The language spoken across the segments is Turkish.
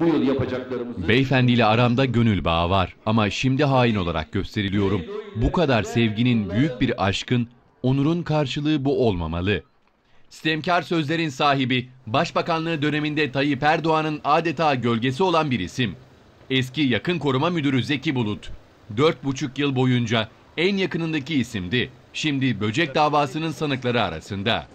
bu yıl yapacaklarımızı... Beyefendiyle aramda gönül bağı var ama şimdi hain olarak gösteriliyorum. Bu kadar sevginin büyük bir aşkın, onurun karşılığı bu olmamalı. Stemkar sözlerin sahibi, Başbakanlığı döneminde Tayyip Erdoğan'ın adeta gölgesi olan bir isim. Eski yakın koruma müdürü Zeki Bulut. Dört buçuk yıl boyunca en yakınındaki isimdi. Şimdi böcek davasının sanıkları arasında.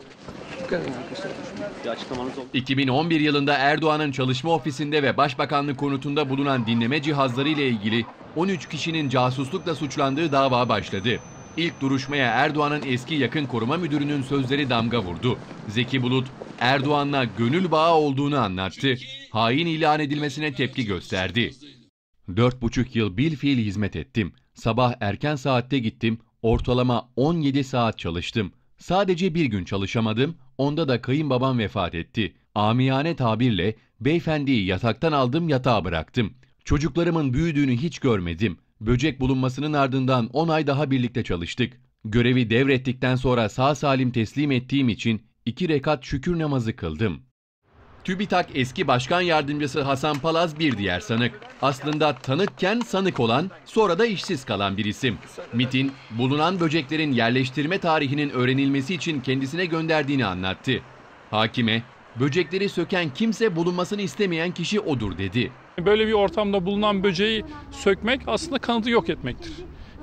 2011 yılında Erdoğan'ın çalışma ofisinde ve Başbakanlık konutunda bulunan dinleme cihazları ile ilgili 13 kişinin casuslukla suçlandığı dava başladı. İlk duruşmaya Erdoğan'ın eski yakın koruma müdürünün sözleri damga vurdu. Zeki Bulut, Erdoğan'la gönül bağı olduğunu anlattı. Hain ilan edilmesine tepki gösterdi. Dört buçuk yıl bil fiil hizmet ettim. Sabah erken saatte gittim, ortalama 17 saat çalıştım. Sadece bir gün çalışamadım, onda da kayınbabam vefat etti. Amiyane tabirle beyefendiyi yataktan aldım yatağa bıraktım. Çocuklarımın büyüdüğünü hiç görmedim. Böcek bulunmasının ardından 10 ay daha birlikte çalıştık. Görevi devrettikten sonra sağ salim teslim ettiğim için iki rekat şükür namazı kıldım. TÜBİTAK eski başkan yardımcısı Hasan Palaz bir diğer sanık. Aslında tanıkken sanık olan, sonra da işsiz kalan bir isim. MIT'in bulunan böceklerin yerleştirme tarihinin öğrenilmesi için kendisine gönderdiğini anlattı. Hakime, böcekleri söken kimse bulunmasını istemeyen kişi odur dedi. Böyle bir ortamda bulunan böceği sökmek aslında kanıtı yok etmektir.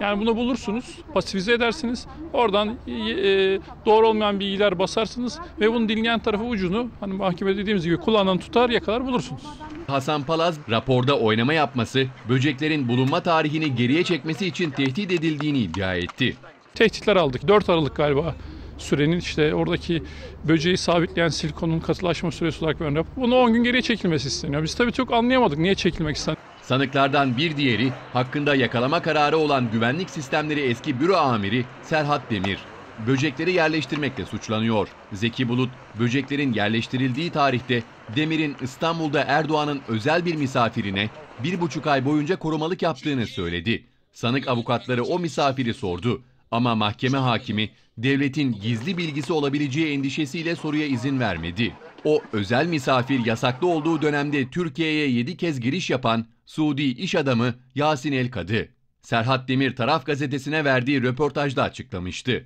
Yani bunu bulursunuz, pasifize edersiniz. Oradan e, doğru olmayan bilgiler basarsınız ve bunun dinleyen tarafı ucunu hani mahkeme dediğimiz gibi kullanan tutar yakalar bulursunuz. Hasan Palaz raporda oynama yapması, böceklerin bulunma tarihini geriye çekmesi için tehdit edildiğini iddia etti. Tehditler aldık. 4 Aralık galiba sürenin işte oradaki böceği sabitleyen silikonun katılaşma süresi olarak ön. Bunu 10 gün geriye çekilmesi isteniyor. Biz tabii çok anlayamadık niye çekilmek istendi. Sanıklardan bir diğeri hakkında yakalama kararı olan güvenlik sistemleri eski büro amiri Serhat Demir. Böcekleri yerleştirmekle suçlanıyor. Zeki Bulut, böceklerin yerleştirildiği tarihte Demir'in İstanbul'da Erdoğan'ın özel bir misafirine bir buçuk ay boyunca korumalık yaptığını söyledi. Sanık avukatları o misafiri sordu. Ama mahkeme hakimi devletin gizli bilgisi olabileceği endişesiyle soruya izin vermedi. O özel misafir yasaklı olduğu dönemde Türkiye'ye 7 kez giriş yapan Suudi iş adamı Yasin Elkadı. Serhat Demir taraf gazetesine verdiği röportajda açıklamıştı.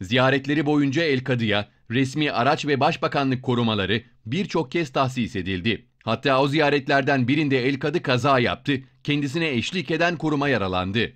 Ziyaretleri boyunca Elkadı'ya resmi araç ve başbakanlık korumaları birçok kez tahsis edildi. Hatta o ziyaretlerden birinde Elkadı kaza yaptı, kendisine eşlik eden koruma yaralandı.